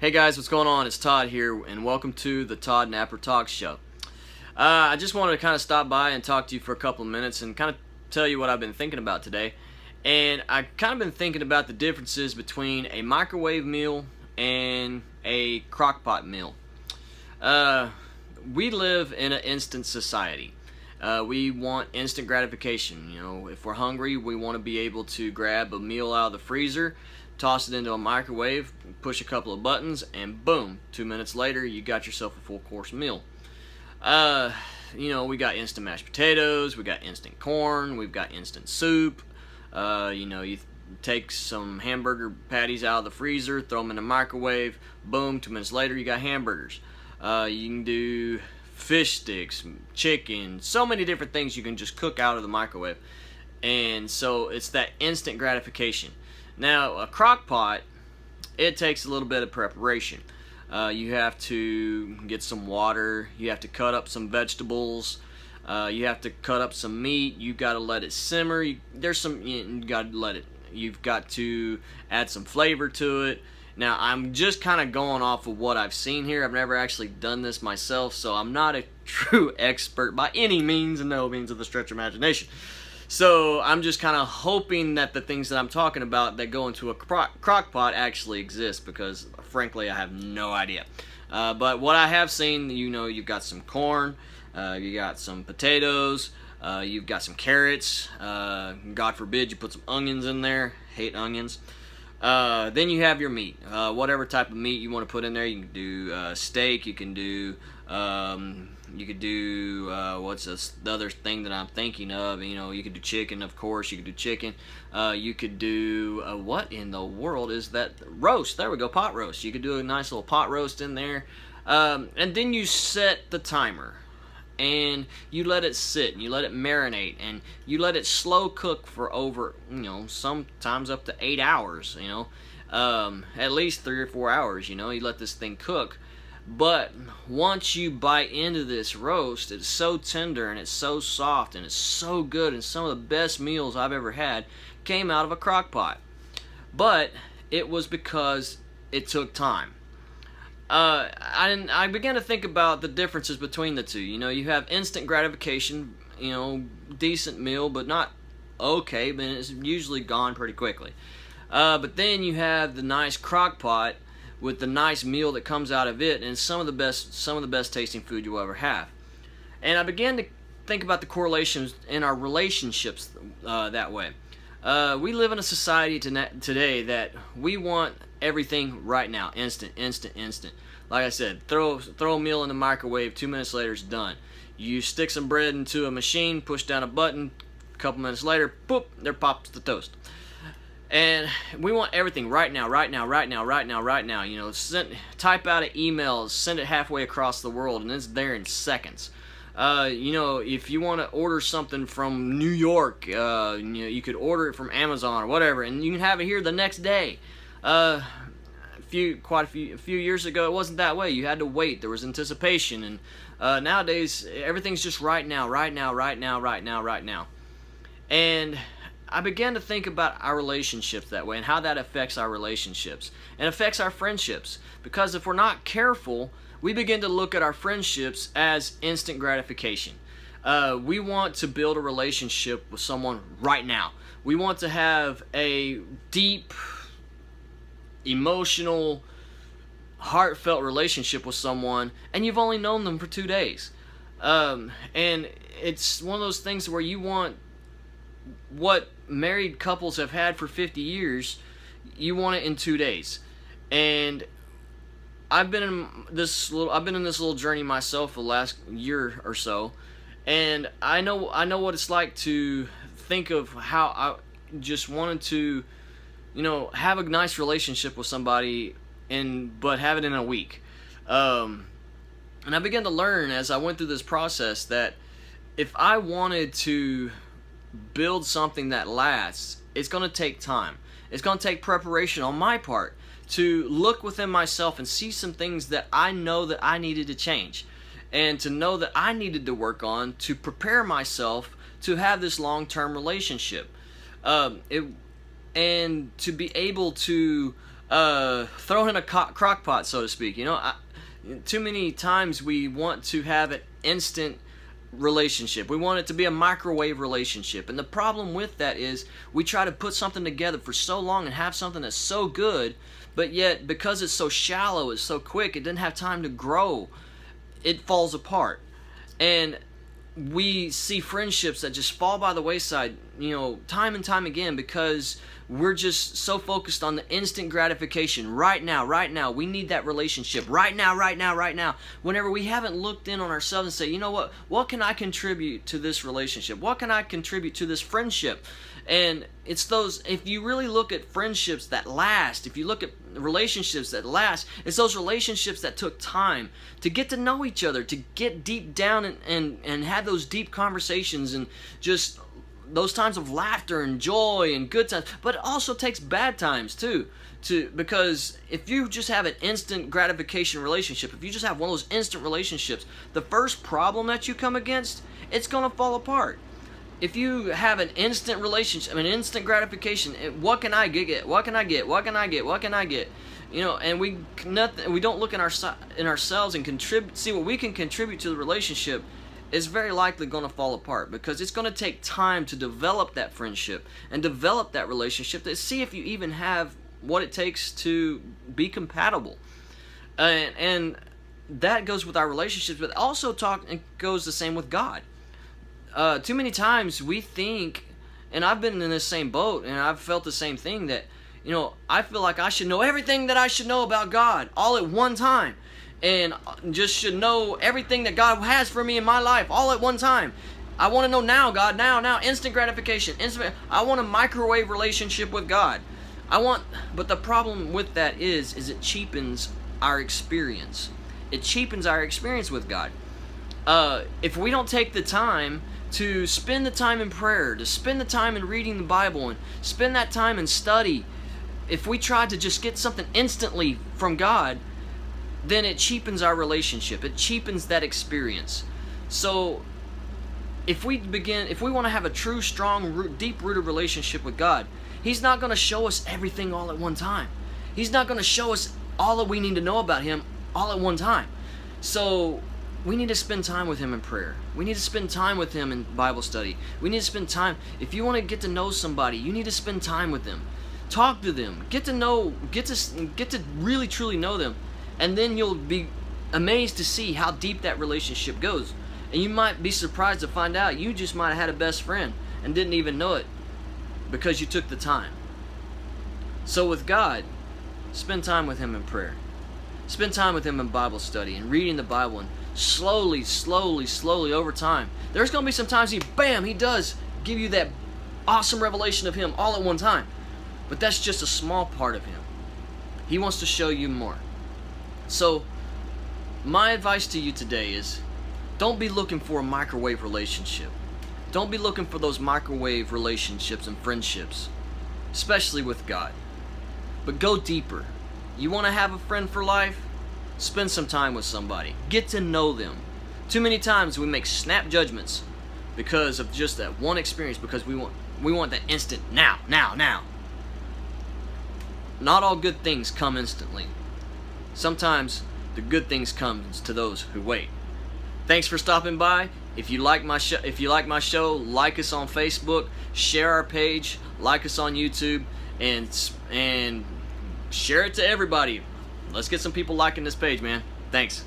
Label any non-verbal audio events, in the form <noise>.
Hey guys, what's going on? It's Todd here, and welcome to the Todd Napper Talk Show. Uh, I just wanted to kind of stop by and talk to you for a couple of minutes and kind of tell you what I've been thinking about today. And I've kind of been thinking about the differences between a microwave meal and a crockpot meal. Uh, we live in an instant society. Uh, we want instant gratification. You know, if we're hungry, we want to be able to grab a meal out of the freezer toss it into a microwave, push a couple of buttons, and boom, two minutes later, you got yourself a full course meal. Uh, you know, we got instant mashed potatoes, we got instant corn, we've got instant soup. Uh, you know, you take some hamburger patties out of the freezer, throw them in the microwave, boom, two minutes later, you got hamburgers. Uh, you can do fish sticks, chicken, so many different things you can just cook out of the microwave. And so it's that instant gratification. Now, a crock pot, it takes a little bit of preparation. Uh, you have to get some water, you have to cut up some vegetables, uh, you have to cut up some meat, you got to let it simmer, you, there's some, you got to let it, you've got to add some flavor to it. Now, I'm just kind of going off of what I've seen here. I've never actually done this myself, so I'm not a <laughs> true expert by any means and no means of the stretch of imagination. So I'm just kind of hoping that the things that I'm talking about that go into a crock, crock pot actually exist because frankly I have no idea. Uh, but what I have seen, you know, you've got some corn, uh, you got some potatoes, uh, you've got some carrots. Uh, God forbid you put some onions in there. Hate onions. Uh, then you have your meat. Uh, whatever type of meat you want to put in there, you can do steak. You can do um, you could do uh, what's this, the other thing that I'm thinking of? You know, you could do chicken, of course. You could do chicken. Uh, you could do uh, what in the world is that roast? There we go, pot roast. You could do a nice little pot roast in there, um, and then you set the timer, and you let it sit, and you let it marinate, and you let it slow cook for over, you know, sometimes up to eight hours. You know, um, at least three or four hours. You know, you let this thing cook but once you bite into this roast, it's so tender and it's so soft and it's so good and some of the best meals I've ever had came out of a crock pot. But it was because it took time. Uh, I, I began to think about the differences between the two. You know, you have instant gratification, you know, decent meal, but not okay, but it's usually gone pretty quickly. Uh, but then you have the nice crock pot with the nice meal that comes out of it and some of the best some of the best tasting food you'll ever have. And I began to think about the correlations in our relationships uh, that way. Uh, we live in a society today that we want everything right now, instant, instant, instant. Like I said, throw throw a meal in the microwave. Two minutes later, it's done. You stick some bread into a machine, push down a button. A couple minutes later, boop, there pops the toast. And we want everything right now, right now, right now, right now, right now. You know, send, type out an email, send it halfway across the world, and it's there in seconds. Uh, you know, if you want to order something from New York, uh, you know, you could order it from Amazon or whatever, and you can have it here the next day. Uh, a few, quite a few, a few years ago, it wasn't that way. You had to wait. There was anticipation, and uh, nowadays everything's just right now, right now, right now, right now, right now. And I began to think about our relationships that way and how that affects our relationships and affects our friendships. Because if we're not careful, we begin to look at our friendships as instant gratification. Uh, we want to build a relationship with someone right now. We want to have a deep, emotional, heartfelt relationship with someone, and you've only known them for two days. Um, and it's one of those things where you want what married couples have had for 50 years, you want it in two days. And I've been in this little I've been in this little journey myself the last year or so, and I know I know what it's like to think of how I just wanted to, you know, have a nice relationship with somebody, and but have it in a week. Um, and I began to learn as I went through this process that if I wanted to build something that lasts, it's going to take time. It's going to take preparation on my part to look within myself and see some things that I know that I needed to change and to know that I needed to work on to prepare myself to have this long-term relationship. Um, it, and to be able to uh, thrown in a co- crock pot, so to speak. You know, I, too many times we want to have an instant relationship. We want it to be a microwave relationship. And the problem with that is we try to put something together for so long and have something that's so good, but yet because it's so shallow, it's so quick, it didn't have time to grow, it falls apart. And we see friendships that just fall by the wayside, you know, time and time again because we're just so focused on the instant gratification right now, right now. We need that relationship right now, right now, right now. Whenever we haven't looked in on ourselves and say, you know what, what can I contribute to this relationship? What can I contribute to this friendship? And it's those, if you really look at friendships that last, if you look at relationships that last, it's those relationships that took time to get to know each other, to get deep down and, and, and have those deep conversations and just those times of laughter and joy and good times, but it also takes bad times too. To because if you just have an instant gratification relationship, if you just have one of those instant relationships, the first problem that you come against, it's gonna fall apart. If you have an instant relationship, an instant gratification, what can I get? What can I get? What can I get? What can I get? You know, and we nothing. We don't look in our in ourselves and contribute. See what we can contribute to the relationship is very likely going to fall apart because it's going to take time to develop that friendship and develop that relationship to see if you even have what it takes to be compatible. And, and that goes with our relationships, but also talk and goes the same with God. Uh, too many times we think, and I've been in this same boat, and I've felt the same thing that, you know, I feel like I should know everything that I should know about God all at one time and just should know everything that God has for me in my life all at one time. I want to know now, God, now, now, instant gratification. Instant, I want a microwave relationship with God. I want, but the problem with that is, is it cheapens our experience. It cheapens our experience with God. Uh, if we don't take the time to spend the time in prayer, to spend the time in reading the Bible, and spend that time in study, if we try to just get something instantly from God, then it cheapens our relationship. It cheapens that experience. So if we begin, if we want to have a true, strong, deep rooted relationship with God, He's not going to show us everything all at one time. He's not going to show us all that we need to know about Him all at one time. So we need to spend time with Him in prayer. We need to spend time with Him in Bible study. We need to spend time. If you want to get to know somebody, you need to spend time with them. Talk to them. Get to know. Get to get to really truly know them and then you'll be amazed to see how deep that relationship goes. And you might be surprised to find out you just might have had a best friend and didn't even know it because you took the time. So with God, spend time with Him in prayer. Spend time with Him in Bible study and reading the Bible and slowly, slowly, slowly over time. There's going to be some times He, bam, He does give you that awesome revelation of Him all at one time. But that's just a small part of Him. He wants to show you more. So, my advice to you today is don't be looking for a microwave relationship. Don't be looking for those microwave relationships and friendships, especially with God. But go deeper. You want to have a friend for life? Spend some time with somebody. Get to know them. Too many times we make snap judgments because of just that one experience because we want we want that instant now, now, now. Not all good things come instantly. Sometimes the good things comes to those who wait. Thanks for stopping by. If you like my show, if you like my show, like us on Facebook, share our page, like us on YouTube, and and share it to everybody. Let's get some people liking this page, man. Thanks.